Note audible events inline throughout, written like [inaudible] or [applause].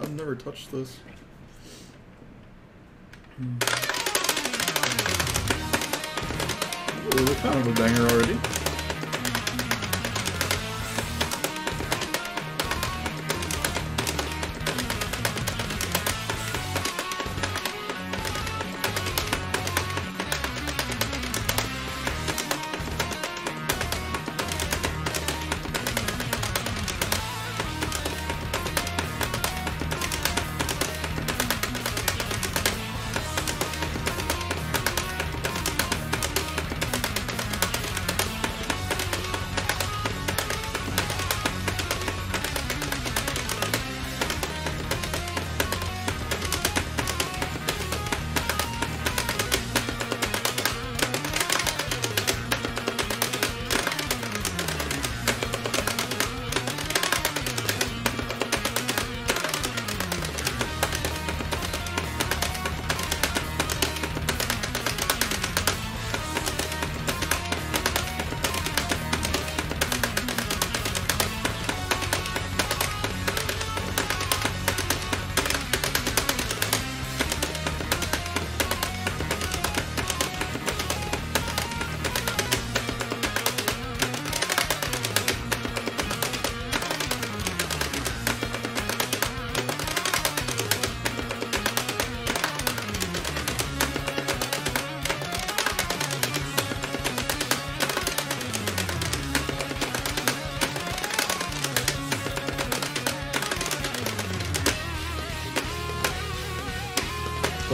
I've never touched this. Hmm. Ooh, kind of a banger already.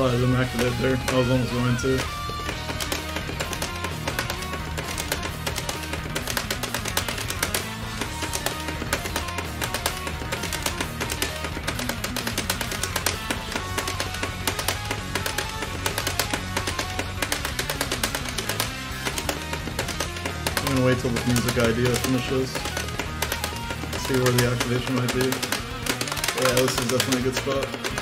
Glad I didn't activate there. I was almost going to. I'm gonna wait till the music idea finishes. See where the activation might be. Yeah, this is definitely a good spot.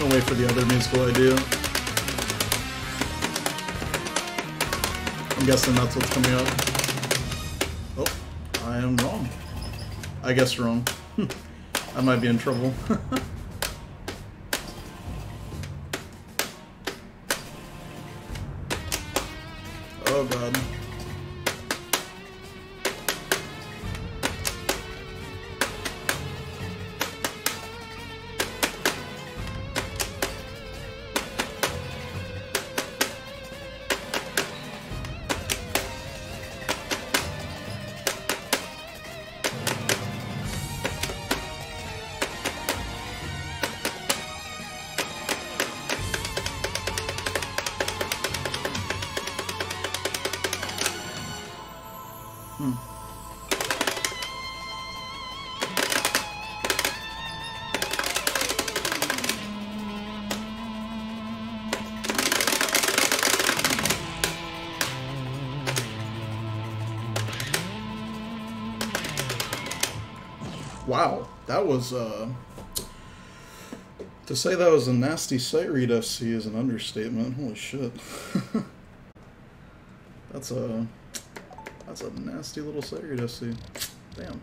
I'll wait for the other musical idea. I'm guessing that's what's coming up. Oh, I am wrong. I guess wrong. [laughs] I might be in trouble. [laughs] oh god. Wow, that was uh to say that was a nasty sight read FC is an understatement. Holy shit. [laughs] that's a that's a nasty little sight read FC. Damn.